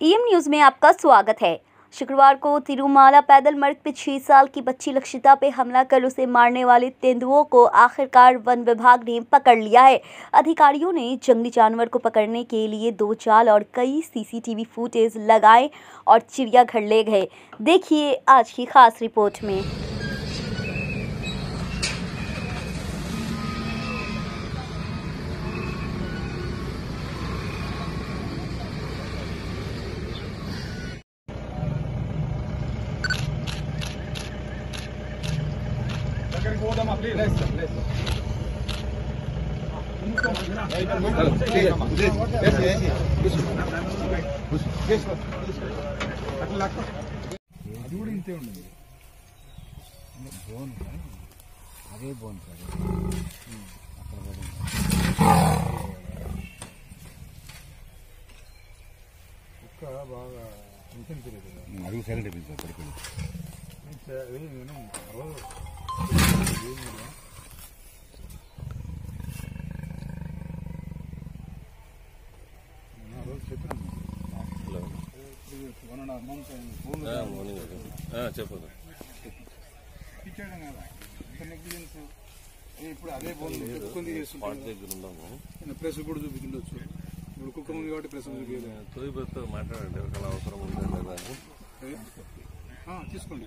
EM news में आपका स्वागत है। शुक्रवार को तिरुमाला पैदल मार्ग पर छः साल की बच्ची लक्षिता पे हमला कर उसे मारने वाले तेंदुओं को आखिरकार वन विभाग ने पकड़ लिया है। अधिकारियों ने जंगली जानवर को पकड़ने के लिए दो चाल और कई सीसीटीवी फुटेज लगाए और चिड़ियाघर ले गए। देखिए आज की खास रिपोर्ट में। దగ్గరికి పోదామా ప్లీజ్ అది కూడా ఇంతే ఉండదు బోన్ అదే బోన్ సార్. అక్కడ కుక్క బాగా అది సైలెంట్ అయిపోయింది సార్. పడిపోయింది చెప్పదు ఇప్పుడు అదే పాట దగ్గర ఉన్నాము కూడా చూపించవచ్చు ఇప్పుడు కుక్క ఉంది కాబట్టి ప్రెస్ చూపించలేదు మాట్లాడండి ఒకవేళ అవసరం ఉందా లేదా తీసుకోండి.